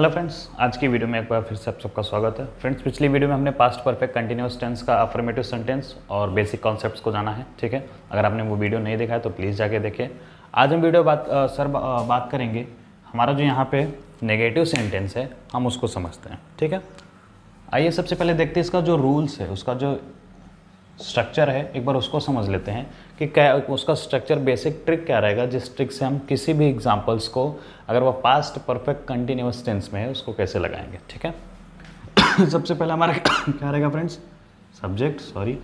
Hello friends आज की video में एक बार फिर से आप सबका स्वागत है। फ्रेंड्स पिछली वीडियो में हमने पास्ट परफेक्ट कंटिन्यूस टेंस का अफर्मेटिव सेंटेंस और बेसिक कॉन्सेप्ट्स को जाना है ठीक है? अगर आपने वो वीडियो नहीं देखा है तो प्लीज़ जाके देखिए। आज हम वीडियो बात आ, सर बा, आ, बात करेंगे। हमारा जो यहाँ पे नेगेटिव सेंटेंस है हम उसको समझते हैं ठीक है? आइए सबसे पहले देखते हैं इसका जो रूल्स है उसका जो स्ट्रक्चर है, एक बार उसको समझ लेते हैं कि क्या उसका स्ट्रक्चर बेसिक ट्रिक क्या रहेगा, जिस ट्रिक से हम किसी भी एग्जांपल्स को, अगर वो पास्ट परफेक्ट कंटिन्यूस टेंस में है, उसको कैसे लगाएँगे, ठीक है? सबसे पहले हमारा क्या रहेगा फ्रेंड्स सब्जेक्ट सॉरी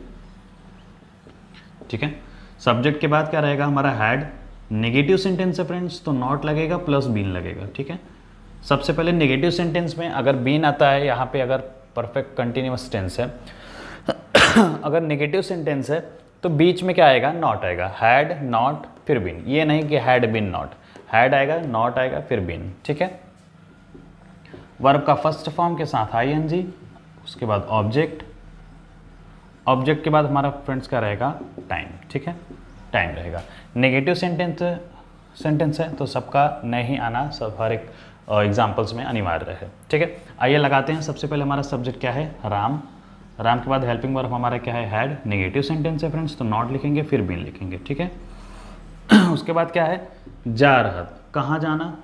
ठीक है? सब्जेक्ट के बाद क्या रहेगा, हमारा हैड नेगेटिव सेंटेंस है फ्रेंड्स तो नॉट लगेगा प्लस बीन लगेगा, ठीक है? सबसे पहले नेगेटिव सेंटेंस में अगर बीन आता है, यहाँ पे अगर परफेक्ट कंटिन्यूस टेंस है अगर नेगेटिव सेंटेंस है तो बीच में क्या आएगा? नॉट आएगा। हैड नॉट फिर बिन ये नहीं कि हैड बिन नॉट हैड आएगा नॉट आएगा, फिर बिन ठीक है? वर्ब का फ़र्स्ट फॉर्म के साथ आई एन जी उसके बाद ऑब्जेक्ट ऑब्जेक्ट के बाद हमारा फ्रेंड्स का रहेगा टाइम ठीक है? टाइम रहेगा। नेगेटिव सेंटेंस सेंटेंस है तो सबका नहीं आना, सब हर एक एग्जाम्पल्स में अनिवार्य है। ठीक है? आइए लगाते हैं। सबसे पहले हमारा सब्जेक्ट क्या है? राम। राम के बाद हेल्पिंग वर्ब हमारा क्या है? हैड नेगेटिव सेंटेंस है फ्रेंड्स तो नॉट लिखेंगे, फिर बीन लिखेंगे, ठीक है? उसके बाद क्या है? जा रहा कहाँ जाना?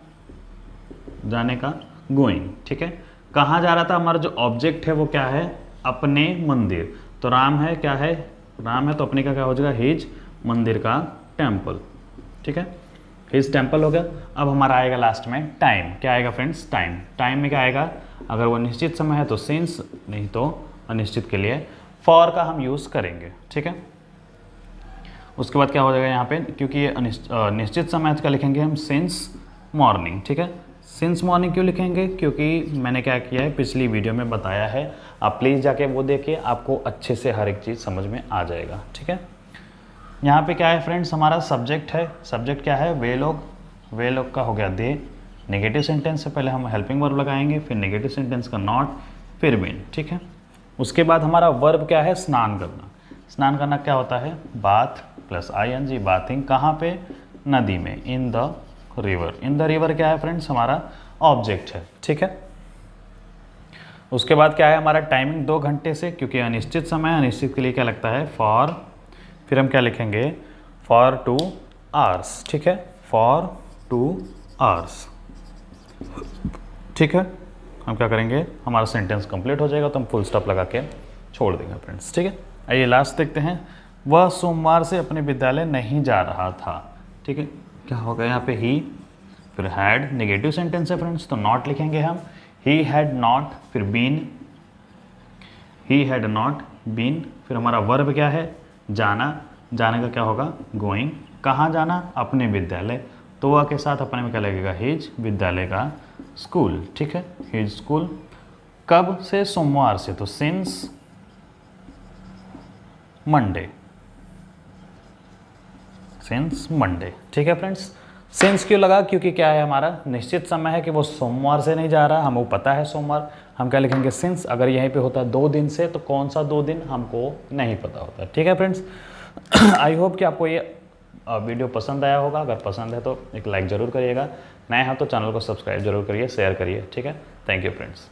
जाने का? गोइंग ठीक है? कहाँ जा रहा था? हमारा जो ऑब्जेक्ट है वो क्या है? अपने मंदिर। तो राम है, क्या है? राम है तो अपने का क्या हो जाएगा? हिज मंदिर का टेंपल ठीक है? हिज टेंपल हो गया। अब हमारा आएगा लास्ट में टाइम क्या आएगा फ्रेंड्स टाइम टाइम में क्या आएगा? अगर वो निश्चित समय है तो सिंस नहीं तो अनिश्चित के लिए फॉर का हम यूज़ करेंगे, ठीक है? उसके बाद क्या हो जाएगा यहाँ पे? क्योंकि ये निश्चित समय का लिखेंगे हम? सिंस मॉर्निंग ठीक है? सिंस मॉर्निंग क्यों लिखेंगे? क्योंकि मैंने क्या किया है, पिछली वीडियो में बताया है। आप प्लीज़ जाके वो देखिए, आपको अच्छे से हर एक चीज़ समझ में आ जाएगा, ठीक है? यहाँ पे क्या है फ्रेंड्स हमारा सब्जेक्ट है। सब्जेक्ट क्या है? वे लोग वे लोग का हो गया दे नेगेटिव सेंटेंस से पहले हम हेल्पिंग वर्ब लगाएँगे, फिर नेगेटिव सेंटेंस का नॉट फिर बिन ठीक है? उसके बाद हमारा वर्ब क्या है? स्नान करना। स्नान करना क्या होता है? Bath plus I N G bathing कहाँ पे? नदी में in the river in the river क्या है फ्रेंड्स हमारा ऑब्जेक्ट है। ठीक है? उसके बाद क्या है? हमारा टाइमिंग दो घंटे से, क्योंकि अनिश्चित समय, अनिश्चित के लिए क्या लगता है? फॉर फिर हम क्या लिखेंगे? फॉर टू आवर्स ठीक है? फॉर टू आवर्स ठीक है? हम क्या करेंगे? हमारा सेंटेंस कंप्लीट हो जाएगा तो हम फुल स्टॉप लगा के छोड़ देंगे फ्रेंड्स ठीक है? आइए लास्ट देखते हैं। वह सोमवार से अपने विद्यालय नहीं जा रहा था, ठीक है? क्या होगा यहाँ पे? ही फिर हैड नेगेटिव सेंटेंस है फ्रेंड्स तो नॉट लिखेंगे हम। ही हैड नॉट फिर been he had not been फिर हमारा वर्ब क्या है? जाना। जाने का क्या होगा? गोइंग कहाँ जाना? अपने विद्यालय। तो वह के साथ अपने में क्या लगेगा? हिज विद्यालय का स्कूल ठीक है? हिज स्कूल कब से? सोमवार से। तो सिंस मंडे सिंस मंडे ठीक है फ्रेंड्स सिंस क्यों लगा? क्योंकि क्या है हमारा? निश्चित समय है कि वो सोमवार से नहीं जा रहा। हमको पता है सोमवार। हम क्या लिखेंगे? सिंस अगर यहीं पे होता दो दिन से तो कौन सा दो दिन? हमको नहीं पता होता। ठीक है फ्रेंड्स आई होप कि आपको ये वीडियो पसंद आया होगा, अगर पसंद है तो एक लाइक ज़रूर करिएगा। नए हैं तो चैनल को सब्सक्राइब ज़रूर करिए शेयर करिए, ठीक है? Thank you friends